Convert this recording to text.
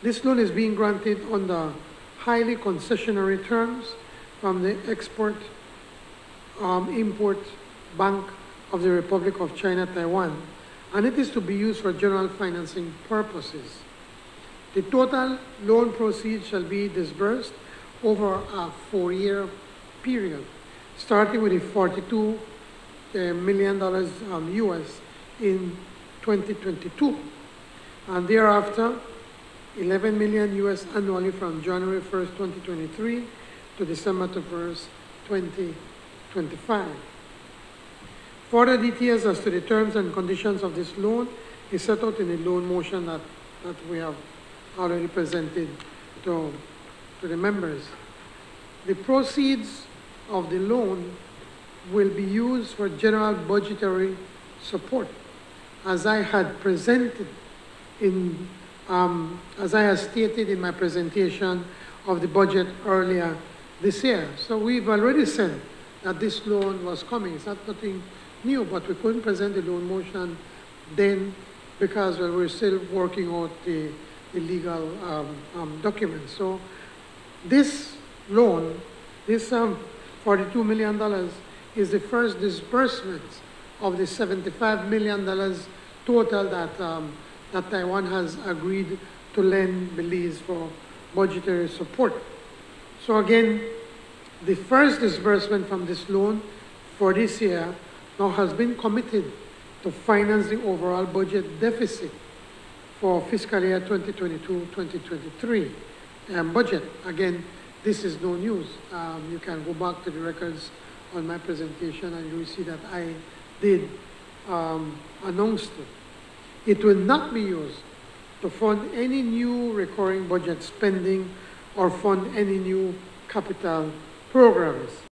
This loan is being granted under highly concessionary terms from the Export um, Import Bank of the Republic of China, Taiwan, and it is to be used for general financing purposes. The total loan proceeds shall be disbursed over a four-year period, starting with the 42 uh, million dollars um, US in 2022, and thereafter 11 million US annually from January 1st, 2023 to December 1st, 2025. Further details as to the terms and conditions of this loan is set out in the loan motion that, that we have already presented to, to the members. The proceeds of the loan will be used for general budgetary support. As I had presented in, um, as I had stated in my presentation of the budget earlier this year. So we've already said that this loan was coming. It's not nothing new, but we couldn't present the loan motion then because we were still working out the, the legal um, um, documents. So this loan, this um, $42 million is the first disbursement of the $75 million total that, um, that Taiwan has agreed to lend Belize for budgetary support. So again, the first disbursement from this loan for this year now has been committed to finance the overall budget deficit for fiscal year 2022-2023 um, budget. Again, this is no news. Um, you can go back to the records on my presentation and you will see that I did um, announce it. It will not be used to fund any new recurring budget spending or fund any new capital programs.